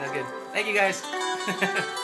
That's good. Thank you guys.